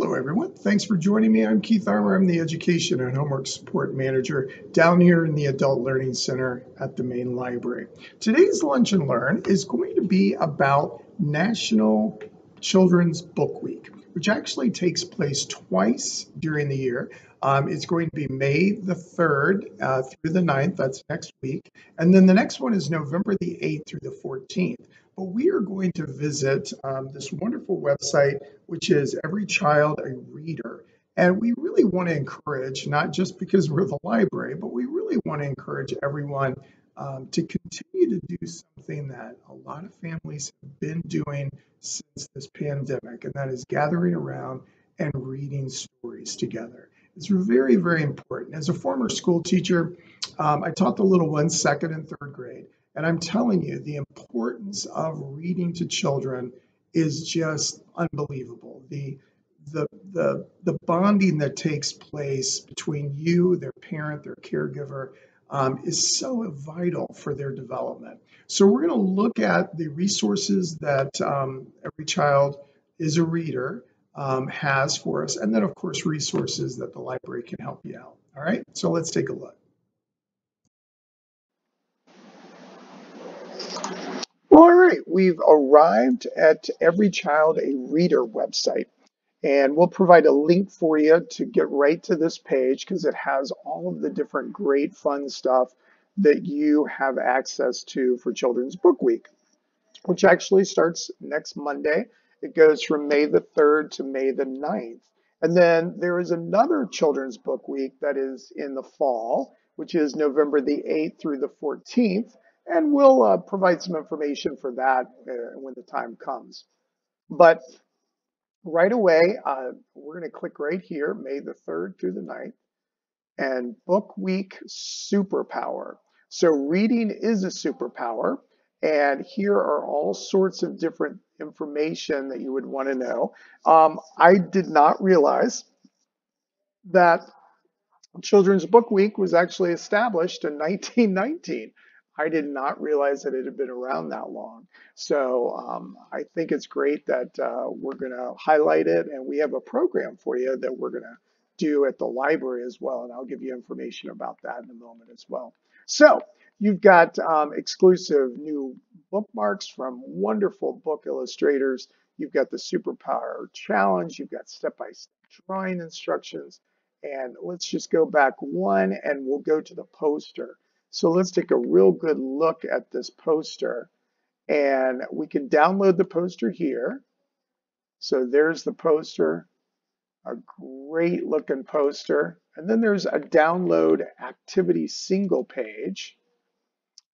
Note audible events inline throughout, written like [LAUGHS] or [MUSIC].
Hello, everyone. Thanks for joining me. I'm Keith Armour. I'm the Education and Homework Support Manager down here in the Adult Learning Center at the main library. Today's Lunch and Learn is going to be about National Children's Book Week, which actually takes place twice during the year. Um, it's going to be May the 3rd uh, through the 9th, that's next week. And then the next one is November the 8th through the 14th. But we are going to visit um, this wonderful website, which is Every Child a Reader. And we really want to encourage, not just because we're the library, but we really want to encourage everyone um, to continue to do something that a lot of families have been doing since this pandemic, and that is gathering around and reading stories together. It's very, very important. As a former school teacher, um, I taught the little ones second and third grade. And I'm telling you, the importance of reading to children is just unbelievable. The the the the bonding that takes place between you, their parent, their caregiver, um, is so vital for their development. So we're going to look at the resources that um, every child is a reader um, has for us. And then, of course, resources that the library can help you out. All right, so let's take a look. All right, we've arrived at Every Child a Reader website. And we'll provide a link for you to get right to this page because it has all of the different great fun stuff that you have access to for Children's Book Week, which actually starts next Monday it goes from May the 3rd to May the 9th. And then there is another Children's Book Week that is in the fall, which is November the 8th through the 14th. And we'll uh, provide some information for that uh, when the time comes. But right away, uh, we're going to click right here, May the 3rd through the 9th, and Book Week Superpower. So reading is a superpower. And here are all sorts of different information that you would want to know. Um, I did not realize that Children's Book Week was actually established in 1919. I did not realize that it had been around that long. So um, I think it's great that uh, we're going to highlight it, and we have a program for you that we're going to do at the library as well, and I'll give you information about that in a moment as well. So You've got um, exclusive new bookmarks from wonderful book illustrators. You've got the Superpower Challenge. You've got step-by-step -step drawing instructions. And let's just go back one and we'll go to the poster. So let's take a real good look at this poster. And we can download the poster here. So there's the poster, a great looking poster. And then there's a download activity single page.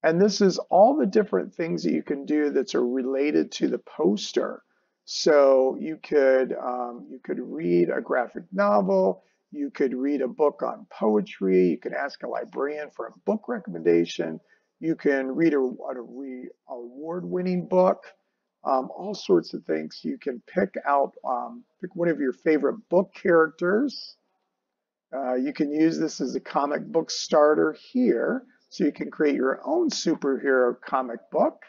And this is all the different things that you can do that's are related to the poster. So you could um, you could read a graphic novel, you could read a book on poetry, you could ask a librarian for a book recommendation, you can read a, a award-winning book, um, all sorts of things. You can pick out um, pick one of your favorite book characters. Uh, you can use this as a comic book starter here. So you can create your own superhero comic book.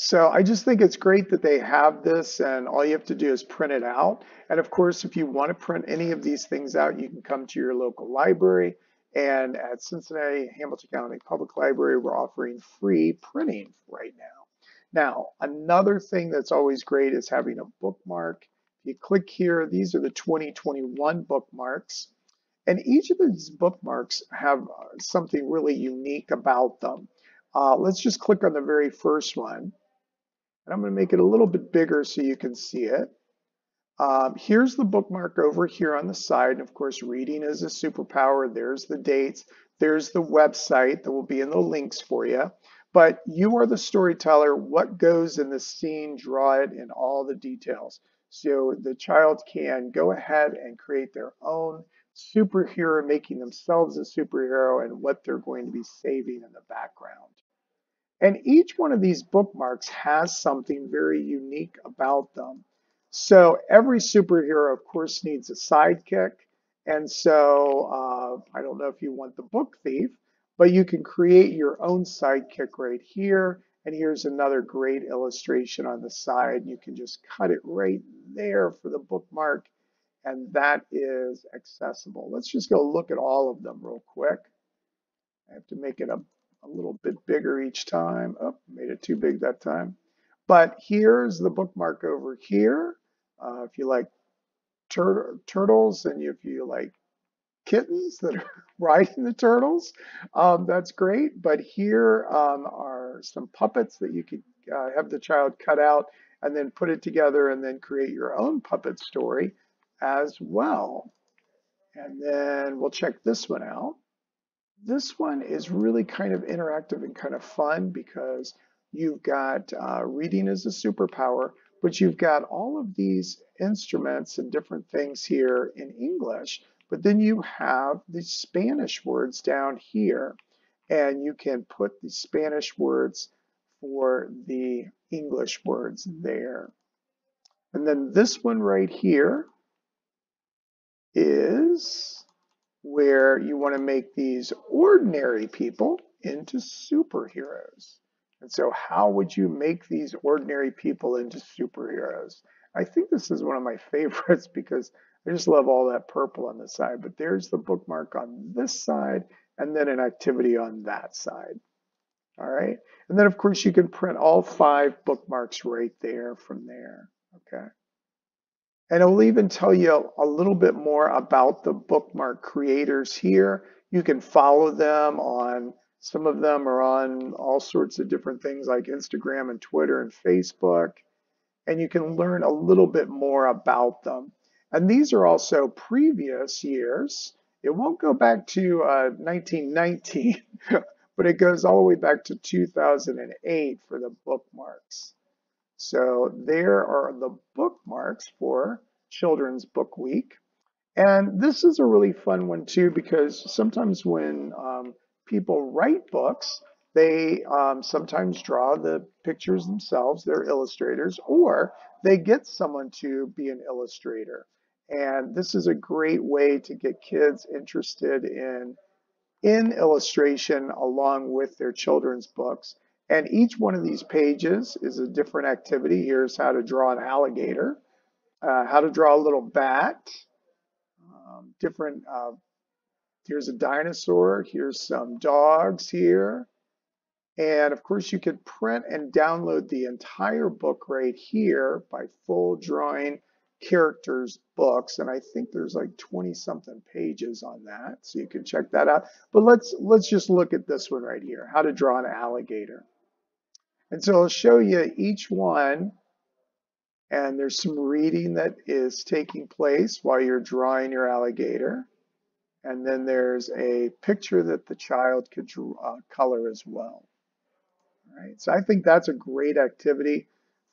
So I just think it's great that they have this and all you have to do is print it out. And of course, if you want to print any of these things out, you can come to your local library. And at Cincinnati Hamilton County Public Library, we're offering free printing right now. Now, another thing that's always great is having a bookmark. If you click here, these are the 2021 bookmarks. And each of these bookmarks have uh, something really unique about them. Uh, let's just click on the very first one. And I'm going to make it a little bit bigger so you can see it. Um, here's the bookmark over here on the side. And of course, reading is a superpower. There's the dates. There's the website that will be in the links for you. But you are the storyteller. What goes in the scene, draw it in all the details. So the child can go ahead and create their own superhero making themselves a superhero and what they're going to be saving in the background. And each one of these bookmarks has something very unique about them. So every superhero, of course, needs a sidekick. And so uh, I don't know if you want the book thief, but you can create your own sidekick right here. And here's another great illustration on the side. You can just cut it right there for the bookmark, and that is accessible. Let's just go look at all of them real quick. I have to make it a, a little bit bigger each time. Oh, made it too big that time. But here's the bookmark over here. Uh, if you like tur turtles and if you like kittens that are [LAUGHS] riding the turtles, um, that's great. But here um, are some puppets that you could uh, have the child cut out and then put it together and then create your own puppet story as well. And then we'll check this one out. This one is really kind of interactive and kind of fun because you've got uh, reading as a superpower, but you've got all of these instruments and different things here in English, but then you have the Spanish words down here, and you can put the Spanish words for the English words there. And then this one right here is where you want to make these ordinary people into superheroes. And so how would you make these ordinary people into superheroes? I think this is one of my [LAUGHS] favorites because I just love all that purple on the side. But there's the bookmark on this side and then an activity on that side. All right. And then of course you can print all five bookmarks right there from there. Okay. And it'll even tell you a little bit more about the bookmark creators here. You can follow them on some of them are on all sorts of different things like Instagram and Twitter and Facebook. And you can learn a little bit more about them. And these are also previous years. It won't go back to uh, 1919, [LAUGHS] but it goes all the way back to 2008 for the bookmarks. So there are the bookmarks for Children's Book Week. And this is a really fun one too because sometimes when um, people write books, they um, sometimes draw the pictures themselves, they're illustrators, or they get someone to be an illustrator. And this is a great way to get kids interested in, in illustration along with their children's books. And each one of these pages is a different activity. Here's how to draw an alligator, uh, how to draw a little bat, um, different uh, Here's a dinosaur. Here's some dogs here. And of course, you could print and download the entire book right here by full drawing characters books. And I think there's like 20 something pages on that. So you can check that out. But let's, let's just look at this one right here, how to draw an alligator. And so I'll show you each one. And there's some reading that is taking place while you're drawing your alligator. And then there's a picture that the child could draw, uh, color as well. All right, so I think that's a great activity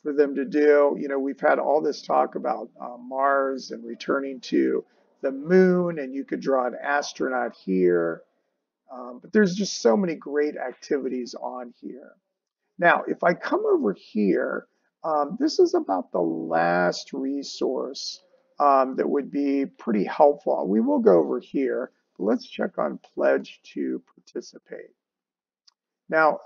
for them to do. You know, we've had all this talk about uh, Mars and returning to the moon, and you could draw an astronaut here. Um, but there's just so many great activities on here. Now, if I come over here, um, this is about the last resource um, that would be pretty helpful. We will go over here, let's check on pledge to participate. Now,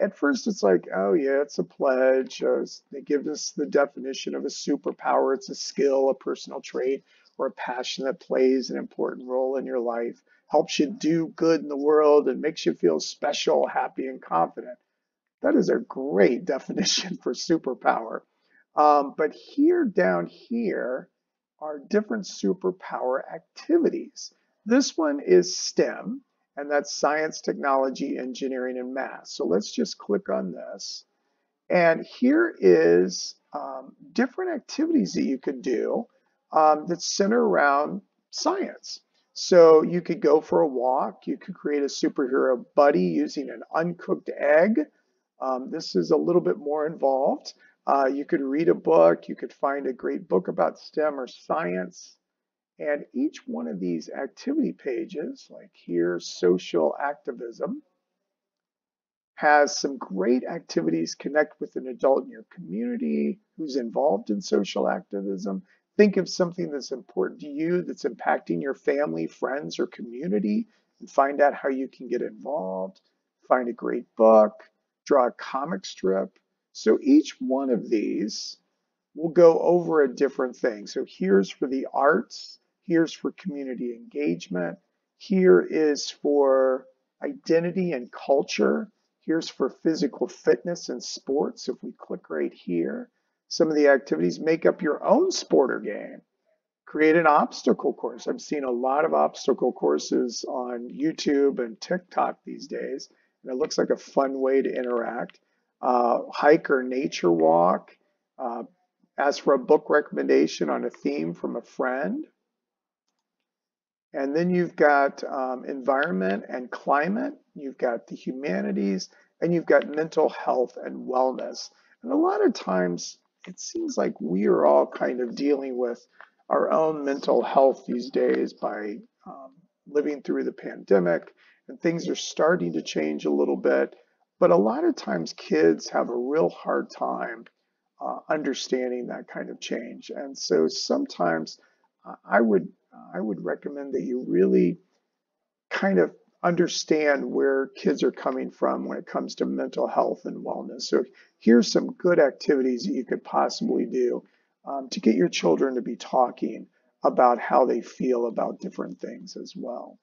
at first it's like, oh yeah, it's a pledge. Uh, they give us the definition of a superpower. It's a skill, a personal trait, or a passion that plays an important role in your life, helps you do good in the world, and makes you feel special, happy, and confident. That is a great [LAUGHS] definition for superpower. Um, but here down here, are different superpower activities. This one is STEM, and that's science, technology, engineering, and math. So let's just click on this. And here is um, different activities that you could do um, that center around science. So you could go for a walk. You could create a superhero buddy using an uncooked egg. Um, this is a little bit more involved. Uh, you could read a book, you could find a great book about STEM or science. And each one of these activity pages, like here, social activism, has some great activities. Connect with an adult in your community who's involved in social activism. Think of something that's important to you that's impacting your family, friends, or community, and find out how you can get involved. Find a great book draw a comic strip. So each one of these will go over a different thing. So here's for the arts, here's for community engagement, here is for identity and culture, here's for physical fitness and sports. If we click right here, some of the activities make up your own sport or game. Create an obstacle course. I've seen a lot of obstacle courses on YouTube and TikTok these days, and it looks like a fun way to interact. Uh, hike or nature walk, uh, ask for a book recommendation on a theme from a friend. And then you've got um, environment and climate, you've got the humanities, and you've got mental health and wellness. And a lot of times it seems like we are all kind of dealing with our own mental health these days by um, living through the pandemic, and things are starting to change a little bit. But a lot of times kids have a real hard time uh, understanding that kind of change. And so sometimes I would I would recommend that you really kind of understand where kids are coming from when it comes to mental health and wellness. So here's some good activities that you could possibly do um, to get your children to be talking about how they feel about different things as well.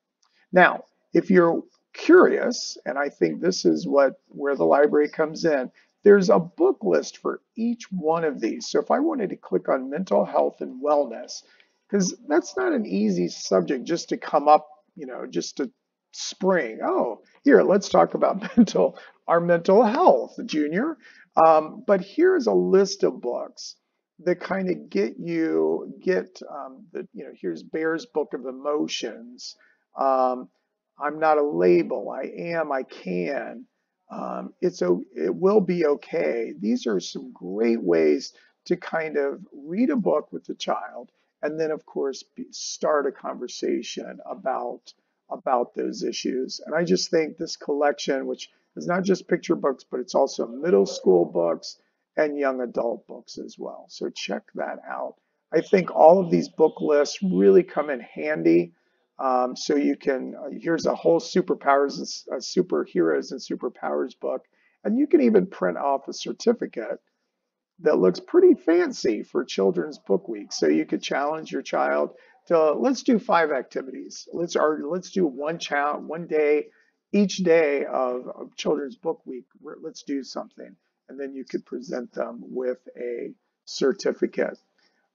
Now, if you're curious, and I think this is what where the library comes in, there's a book list for each one of these. So if I wanted to click on mental health and wellness, because that's not an easy subject just to come up, you know, just to spring. Oh, here, let's talk about [LAUGHS] mental, our mental health, Junior. Um, but here's a list of books that kind of get you, get um, the, you know, here's Bear's Book of Emotions. Um, I'm not a label. I am. I can um, it's it will be okay. These are some great ways to kind of read a book with the child and then of course be, start a conversation about about those issues. And I just think this collection, which is not just picture books, but it's also middle school books and young adult books as well. So check that out. I think all of these book lists really come in handy um, so you can, uh, here's a whole superpowers, uh, superheroes and superpowers book. And you can even print off a certificate that looks pretty fancy for Children's Book Week. So you could challenge your child to let's do five activities. Let's or let's do one child one day each day of, of Children's Book Week. Let's do something, and then you could present them with a certificate.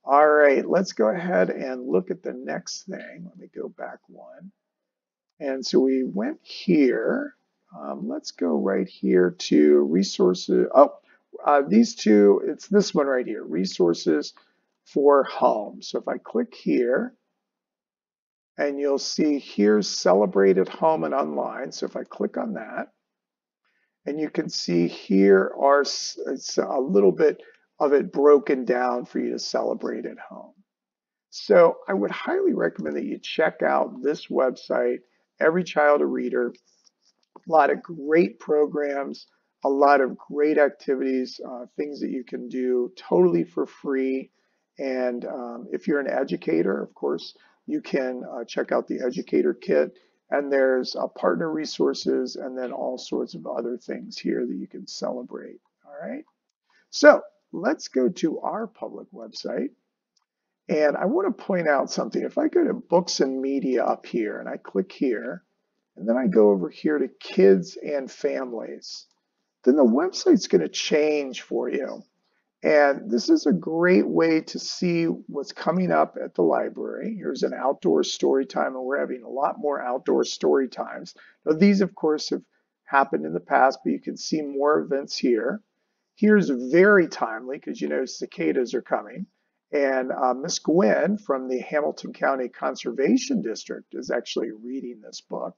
All right, let's go ahead and look at the next thing. Let me go back one. And so we went here. Um, let's go right here to resources. Oh, uh, these two, it's this one right here, resources for home. So if I click here, and you'll see here's celebrated home and online. So if I click on that, and you can see here are it's a little bit of it broken down for you to celebrate at home. So I would highly recommend that you check out this website, Every Child a Reader. A lot of great programs, a lot of great activities, uh, things that you can do totally for free. And um, if you're an educator, of course, you can uh, check out the educator kit. And there's uh, partner resources and then all sorts of other things here that you can celebrate. All right. So let's go to our public website. And I want to point out something. If I go to books and media up here and I click here, and then I go over here to kids and families, then the website's going to change for you. And this is a great way to see what's coming up at the library. Here's an outdoor story time, and we're having a lot more outdoor story times. Now, these, of course, have happened in the past, but you can see more events here. Here's very timely because you know cicadas are coming. And uh, Miss Gwen from the Hamilton County Conservation District is actually reading this book.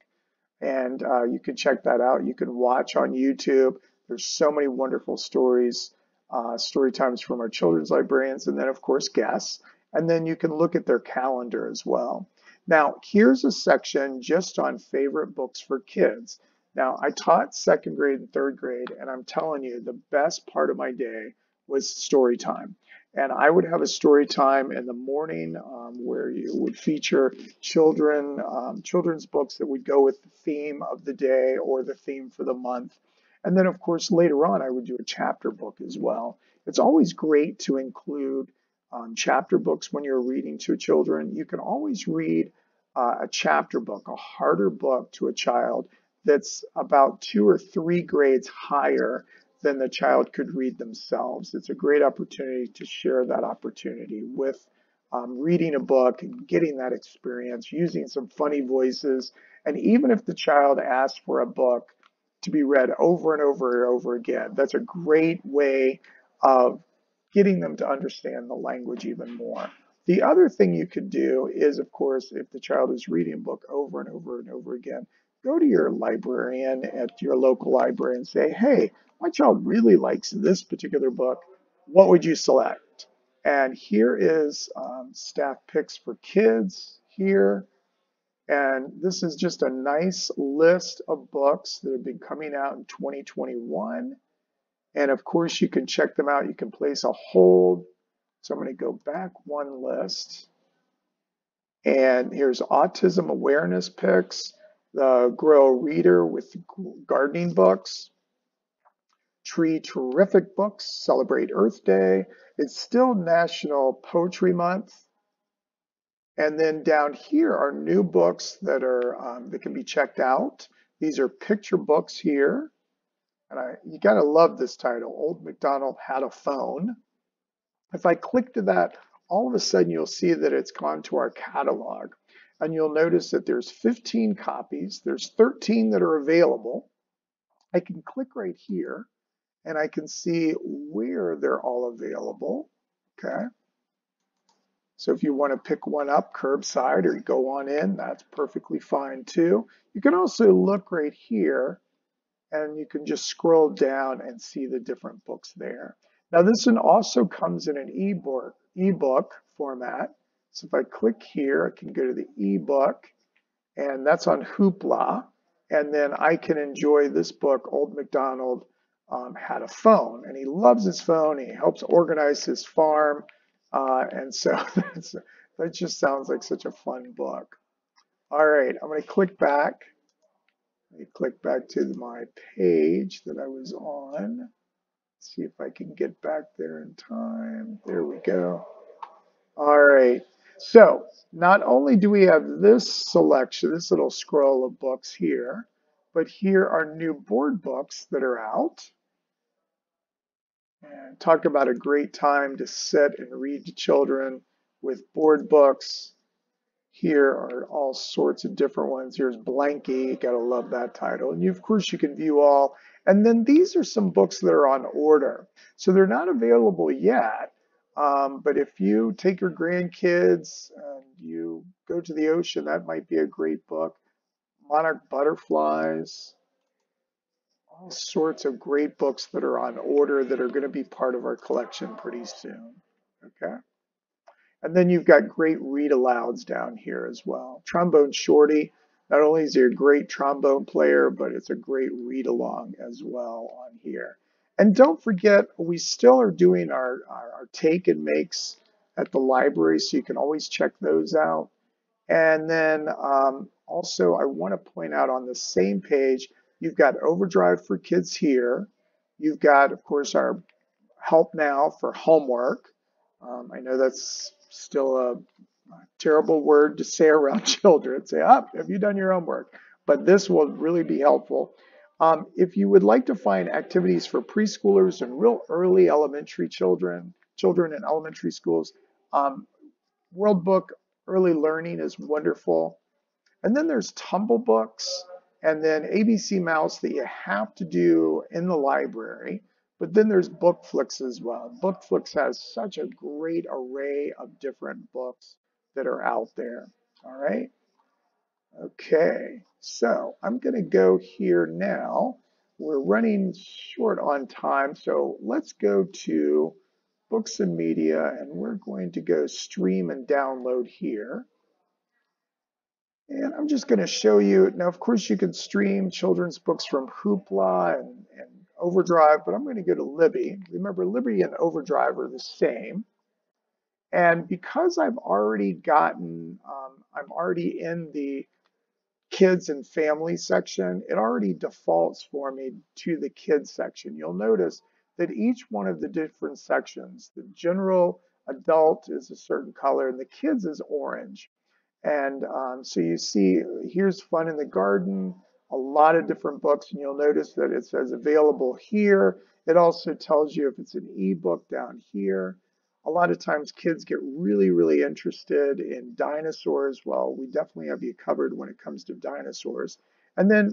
And uh, you can check that out. You can watch on YouTube. There's so many wonderful stories, uh, story times from our children's librarians, and then, of course, guests. And then you can look at their calendar as well. Now, here's a section just on favorite books for kids. Now, I taught second grade and third grade, and I'm telling you, the best part of my day was story time. And I would have a story time in the morning um, where you would feature children, um, children's books that would go with the theme of the day or the theme for the month. And then, of course, later on, I would do a chapter book as well. It's always great to include um, chapter books when you're reading to children. You can always read uh, a chapter book, a harder book to a child that's about two or three grades higher than the child could read themselves. It's a great opportunity to share that opportunity with um, reading a book and getting that experience, using some funny voices. And even if the child asks for a book to be read over and over and over again, that's a great way of getting them to understand the language even more. The other thing you could do is, of course, if the child is reading a book over and over and over again, go to your librarian at your local library and say, hey, my child really likes this particular book. What would you select? And here is um, staff picks for kids here. And this is just a nice list of books that have been coming out in 2021. And of course, you can check them out. You can place a hold. So I'm going to go back one list. And here's autism awareness picks, the Grow Reader with gardening books, Tree Terrific Books, Celebrate Earth Day. It's still National Poetry Month. And then down here are new books that are um, that can be checked out. These are picture books here. And I, you gotta love this title, Old MacDonald Had a Phone. If I click to that, all of a sudden you'll see that it's gone to our catalog. And you'll notice that there's 15 copies. There's 13 that are available. I can click right here and I can see where they're all available. Okay. So if you want to pick one up curbside or go on in, that's perfectly fine too. You can also look right here and you can just scroll down and see the different books there. Now this one also comes in an ebook, ebook format. So if I click here, I can go to the ebook and that's on Hoopla. And then I can enjoy this book, Old MacDonald um, had a phone and he loves his phone. He helps organize his farm. Uh, and so [LAUGHS] that just sounds like such a fun book. All right, I'm going to click back. Let me click back to my page that I was on. See if I can get back there in time. There we go. All right. So not only do we have this selection, this little scroll of books here, but here are new board books that are out. And talk about a great time to sit and read to children with board books. Here are all sorts of different ones. Here's Blanky, gotta love that title. And you, of course you can view all. And then these are some books that are on order. So they're not available yet, um, but if you take your grandkids and you go to the ocean, that might be a great book. Monarch Butterflies, all sorts of great books that are on order that are going to be part of our collection pretty soon. Okay. And then you've got great read alouds down here as well. Trombone Shorty, not only is he a great trombone player, but it's a great read along as well on here. And don't forget, we still are doing our, our, our take and makes at the library, so you can always check those out. And then um, also, I want to point out on the same page, You've got Overdrive for Kids here. You've got, of course, our Help Now for homework. Um, I know that's still a, terrible word to say [LAUGHS] around children. Say, up, oh, have you done your homework? But this will really be helpful. Um, if you would like to find activities for preschoolers and real early elementary children, children in elementary schools, um, World Book Early Learning is wonderful. And then there's Tumble Books and then ABC Mouse that you have to do in the library. But then there's Bookflix as well. Bookflix has such a great array of different books that are out there. All right. Okay, so I'm going to go here now. We're running short on time, so let's go to Books and Media, and we're going to go stream and download here. And I'm just going to show you, now of course you can stream children's books from Hoopla and, and Overdrive, but I'm going to go to Libby. Remember, Libby and Overdrive are the same. And because I've already gotten, um, I'm already in the kids and family section, it already defaults for me to the kids section. You'll notice that each one of the different sections, the general adult is a certain color and the kids is orange. And um, so you see, here's Fun in the Garden, a lot of different books, and you'll notice that it says available here. It also tells you if it's an ebook down here. A lot of times kids get really, really interested in dinosaurs. Well, we definitely have you covered when it comes to dinosaurs. And then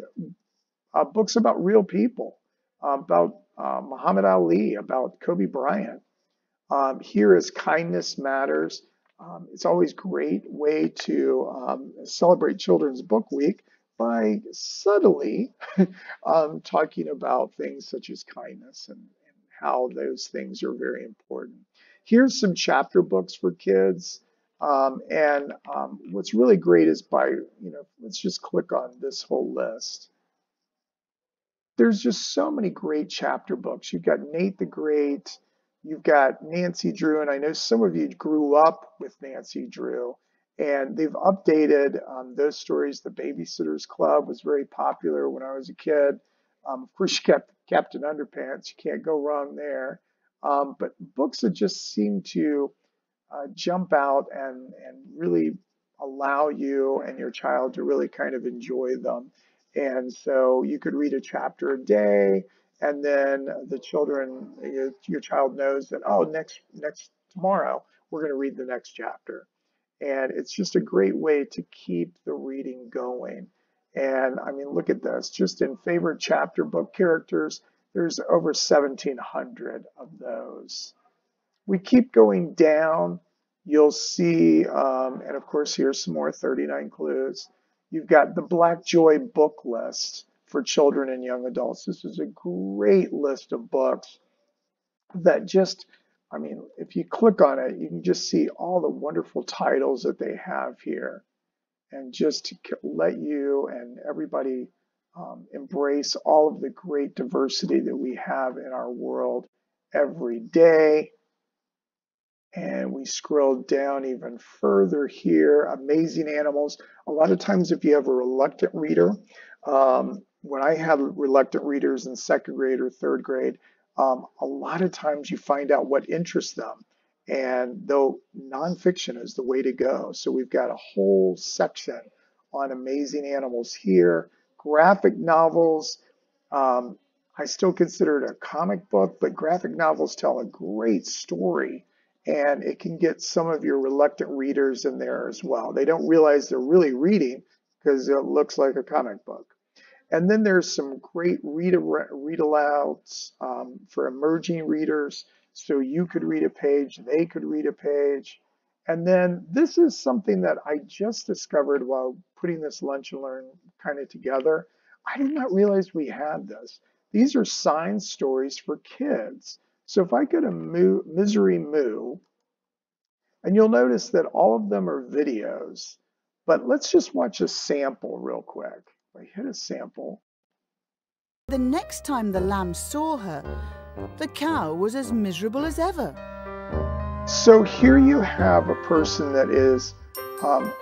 uh, books about real people, uh, about uh, Muhammad Ali, about Kobe Bryant. Um, here is Kindness Matters. Um, it's always a great way to um, celebrate Children's Book Week by subtly [LAUGHS] um, talking about things such as kindness and, and, how those things are very important. Here's some chapter books for kids. Um, and um, what's really great is by, you know, let's just click on this whole list. There's just so many great chapter books. You've got Nate the Great, you've got Nancy Drew, and I know some of you grew up with Nancy Drew. And they've updated um, those stories. The Babysitters Club was very popular when I was a kid. Um, of course, you kept Captain Underpants. You can't go wrong there. Um, but books that just seem to uh, jump out and, and really allow you and your child to really kind of enjoy them. And so you could read a chapter a day, and then the children, your, your child knows that, oh, next, next tomorrow, we're going to read the next chapter. And it's just a great way to keep the reading going. And I mean, look at this, just in favorite chapter book characters, there's over 1700 of those. We keep going down. You'll see, um, and of course, here's some more 39 clues. You've got the Black Joy book list for children and young adults. This is a great list of books that just I mean, if you click on it, you can just see all the wonderful titles that they have here. And just to let you and everybody um, embrace all of the great diversity that we have in our world every day. And we scroll down even further here, amazing animals. A lot of times if you have a reluctant reader, um, when I had reluctant readers in second grade or third grade, um, a lot of times you find out what interests them. And though nonfiction is the way to go, so we've got a whole section on amazing animals here, graphic novels. Um, I still consider it a comic book, but graphic novels tell a great story and it can get some of your reluctant readers in there as well. They don't realize they're really reading because it looks like a comic book. And then there's some great read, read alouds um, for emerging readers. So you could read a page, they could read a page. And then this is something that I just discovered while putting this lunch and learn kind of together. I did not realize we had this. These are science stories for kids. So if I go to Moo, Misery Moo, and you'll notice that all of them are videos, but let's just watch a sample real quick. I hit a sample. The next time the lamb saw her, the cow was as miserable as ever. So here you have a person that is um,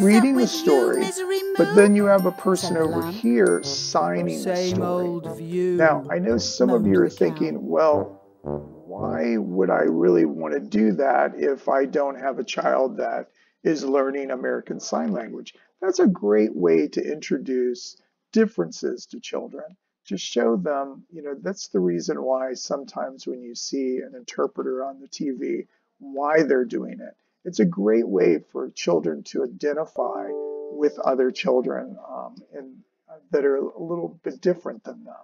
reading the story, you, but then you have a person over lamb. here signing Same the story. Now, I know some of you are thinking, well, why would I really want to do that if I don't have a child that is learning American Sign Language? That's a great way to introduce differences to children, to show them, you know, that's the reason why sometimes when you see an interpreter on the TV, why they're doing it. It's a great way for children to identify with other children um, and, uh, that are a little bit different than them.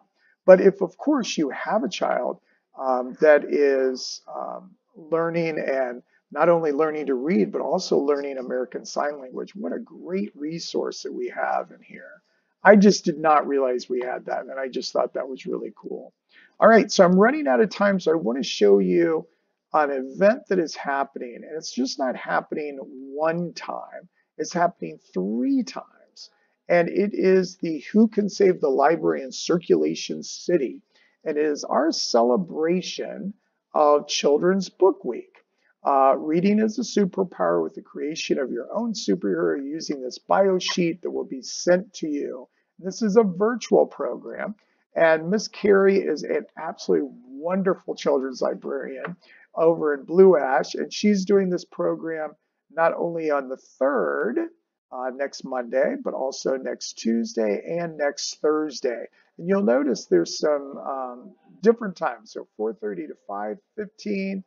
But if, of course, you have a child um, that is um, learning and not only learning to read, but also learning American Sign Language. What a great resource that we have in here. I just did not realize we had that, and I just thought that was really cool. All right, so I'm running out of time, so I want to show you an event that is happening, and it's just not happening one time. It's happening three times, and it is the Who Can Save the Library in Circulation City, and it is our celebration of Children's Book Week. Uh, reading is a superpower with the creation of your own superhero using this bio sheet that will be sent to you. This is a virtual program, and Miss Carrie is an absolutely wonderful children's librarian over in Blue Ash, and she's doing this program not only on the 3rd, uh, next Monday, but also next Tuesday and next Thursday. And you'll notice there's some um, different times. So 4.30 to 5.15,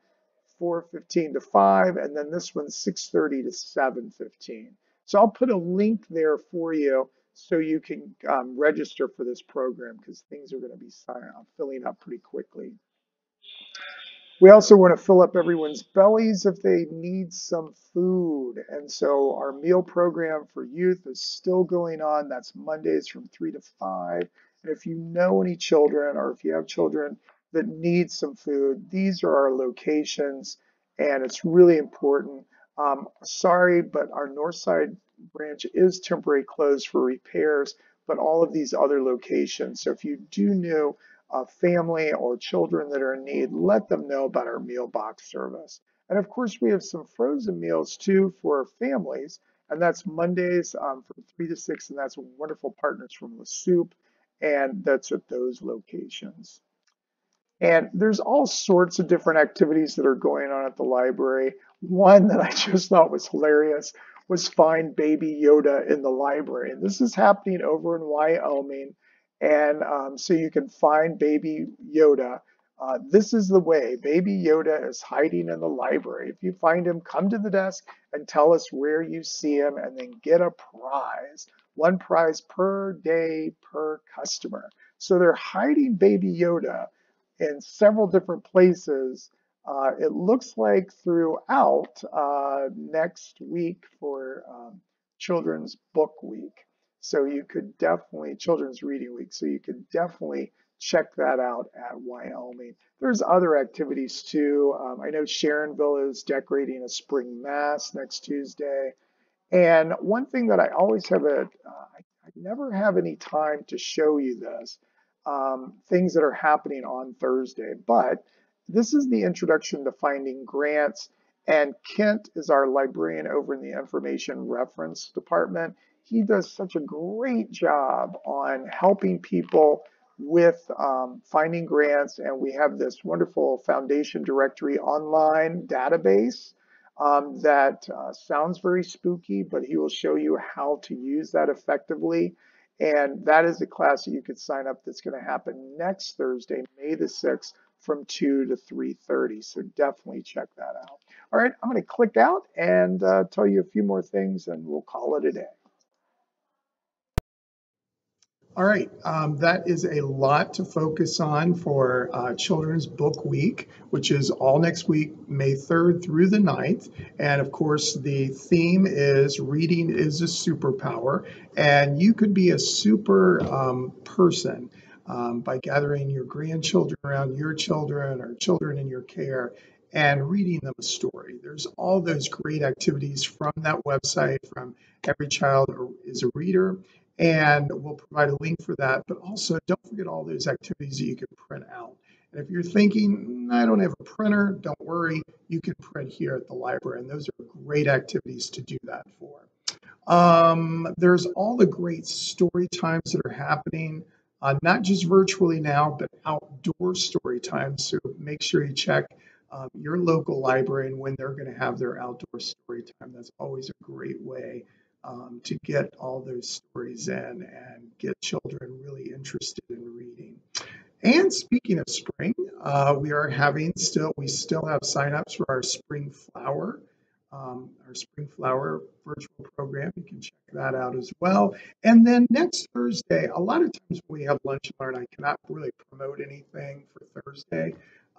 4.15 to 5, and then this one's 6.30 to 7.15. So I'll put a link there for you so you can um, register for this program because things are going to be filling up pretty quickly. We also want to fill up everyone's bellies if they need some food. And so our meal program for youth is still going on. That's Mondays from 3 to 5. And if you know any children or if you have children that need some food, these are our locations. And it's really important. Um, sorry, but our Northside branch is temporarily closed for repairs, but all of these other locations. So if you do know a family or children that are in need, let them know about our meal box service. And of course, we have some frozen meals too for families, and that's Mondays um, from 3 to 6, and that's wonderful partners from the Soup, and that's at those locations. And there's all sorts of different activities that are going on at the library. One that I [LAUGHS] just thought was hilarious was find baby Yoda in the library. And this is happening over in Wyoming. And um, so you can find Baby Yoda. Uh, this is the way. Baby Yoda is hiding in the library. If you find him, come to the desk and tell us where you see him and then get a prize. One prize per day per customer. So they're hiding Baby Yoda in several different places. Uh, it looks like throughout uh, next week for um, Children's Book Week. So you could definitely, Children's Reading Week, so you could definitely check that out at Wyoming. There's other activities too. Um, I know Sharonville is decorating a spring mass next Tuesday. And one thing that I always have a, uh, I never have any time to show you this, um, things that are happening on Thursday, but this is the introduction to finding grants. And Kent is our librarian over in the information reference department he does such a great job on helping people with um, finding grants. And we have this wonderful foundation directory online database um, that uh, sounds very spooky, but he will show you how to use that effectively. And that is a class that you could sign up that's going to happen next Thursday, May the 6th from 2 to 3.30. So definitely check that out. All right, I'm going to click out and uh, tell you a few more things and we'll call it a day. All right, um, that is a lot to focus on for uh, Children's Book Week, which is all next week, May 3rd through the 9th. And of course, the theme is Reading is a Superpower. And you could be a super um, person um, by gathering your grandchildren around your children or children in your care and reading them a story. There's all those great activities from that website from Every Child is a Reader and we'll provide a link for that. But also, don't forget all those activities that you can print out. And if you're thinking, I don't have a printer, don't worry, you can print here at the library. And those are great activities to do that for. Um, there's all the great story times that are happening, uh, not just virtually now, but outdoor story times. So make sure you check um, your local library and when they're going to have their outdoor story time. That's always a great way um, to get all those stories in and get children really interested in reading. And speaking of spring, uh, we are having still, we still have signups for our Spring Flower, um, our Spring Flower virtual program. You can check that out as well. And then next Thursday, a lot of times we have lunch and learn. I cannot really promote anything for Thursday,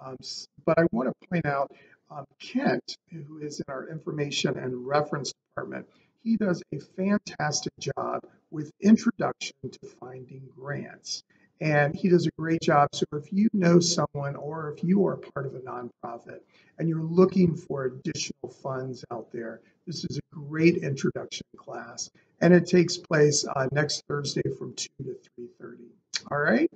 um, but I want to point out um, Kent, who is in our information and reference department, he does a fantastic job with introduction to finding grants. And he does a great job. So if you know someone or if you are part of a nonprofit and you're looking for additional funds out there, this is a great introduction class. And it takes place uh, next Thursday from 2 to 3.30. All right.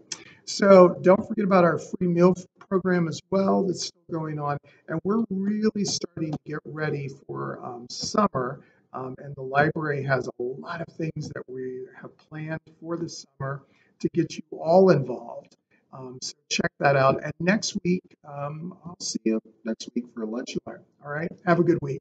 So don't forget about our free meal program as well that's still going on. And we're really starting to get ready for um, summer. Um, and the library has a lot of things that we have planned for the summer to get you all involved. Um, so check that out. And next week, um, I'll see you next week for a lunch learn. All right. Have a good week.